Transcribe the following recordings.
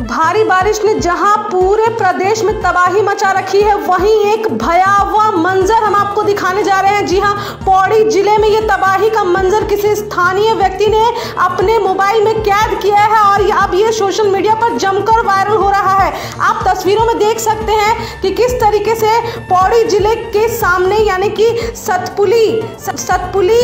भारी बारिश ने जहाँ पूरे प्रदेश में तबाही मचा रखी है, वहीं एक भयावह मंजर हम आपको दिखाने जा रहे हैं। जी हाँ, पौड़ी ज़िले में ये तबाही का मंजर किसी स्थानीय व्यक्ति ने अपने मोबाइल में कैद किया है और अब ये सोशल मीडिया पर जमकर वायरल हो रहा है। आप तस्वीरों में देख सकते हैं कि किस तरीके से पौड़ी ज़िले के सामने, यानी कि सतपुली सतपुली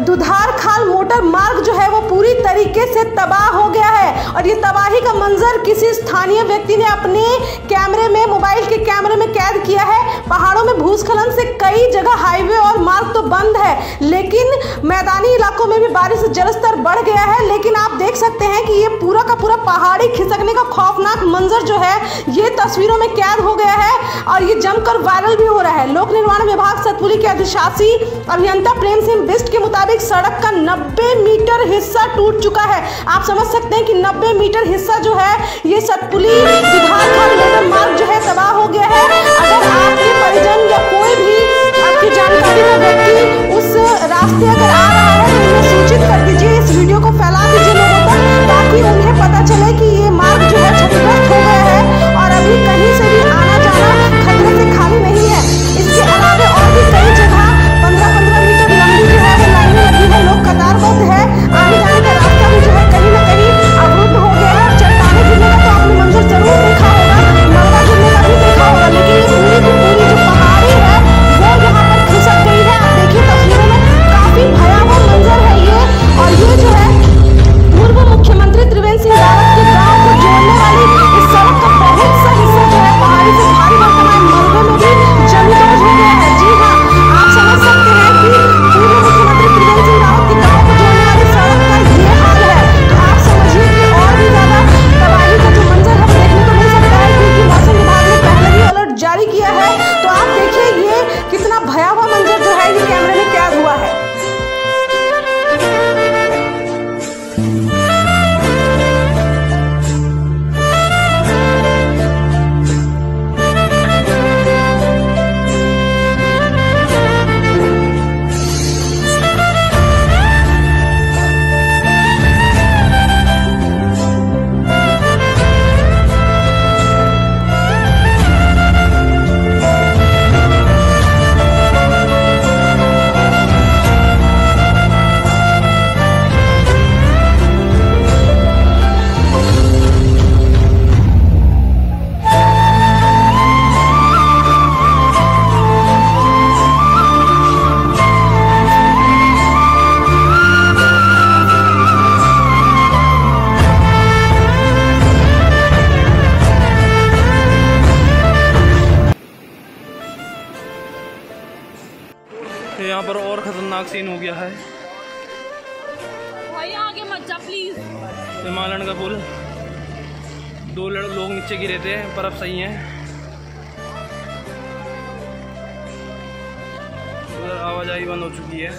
दुधार खाल मोटर मार्ग जो है, वो पूरी तरीके से तबाह हो गया है और ये तबाही मंजर किसी स्थानीय व्यक्ति ने अपने कैमरे में, मोबाइल के कैमरे में कैद किया है। पहाड़ों में भूस्खलन से कई जगह हाईवे और मार्ग तो बंद है, लेकिन मैदानी इलाकों में भी बारिश से जलस्तर बढ़ गया है। लेकिन आप देख सकते हैं कि ये पूरा का पूरा पहाड़ी खिसकने का खौफनाक मंजर जो है, ये तस्वीरों में कैद हो गया है और ये जमकर वायरल भी हो रहा है। लोक निर्माण विभाग सतपुली के अधिशासी अभियंता प्रेम सिंह बिस्ट के मुताबिक सड़क का 90 मीटर हिस्सा टूट चुका है। आप समझ सकते हैं कि 90 मीटर हिस्सा जो है। ये सतपुली विधानसभा मार्ग जो है तबाह हो गया है। अगर आपके परिजन यहाँ पर और ख़तरनाक सीन हो गया है। भाई आगे मत जा प्लीज़ हिमालयन का पुल। दो लड़ लोग नीचे गिरे थे पर अब सही है। आवाजाही बंद हो चुकी है।